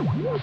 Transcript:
What?